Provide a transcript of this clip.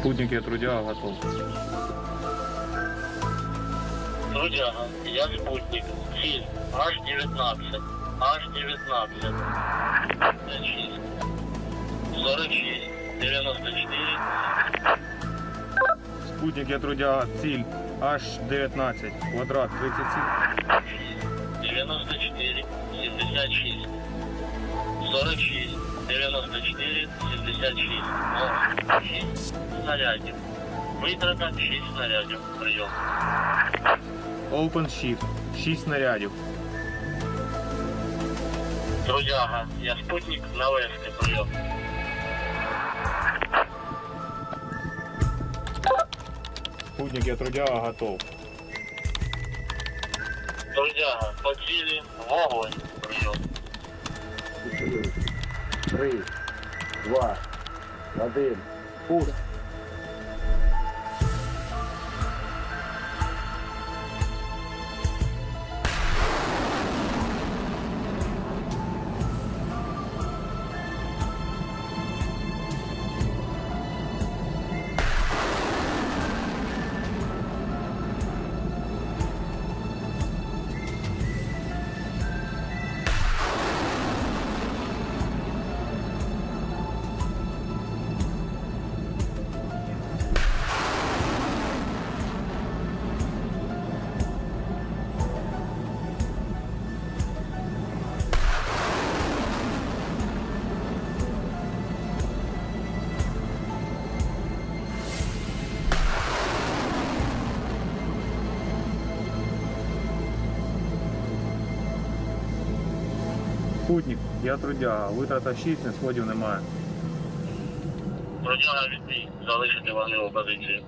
Спутники трудяга готов. Трудяга, я спутник. Фильм H19. H19. 56. 46. 94. Спутник я трудяга. цель H19. Квадрат 37. 94. 76. 46. 94. 76. Снарядим. Витрата 6 снарядів. Прийом. Open Sheet. 6 снарядів. Друзяга, я спутник на весне прийом. Спутник, я трудяга готов. Друзяга, по цілі, вогонь. Прийом. 4, 3, 2, 1. border. Спутник, я трудяга, витрата 6, не сходів немає. Трудяга відбій. Залишити вогневу позицію.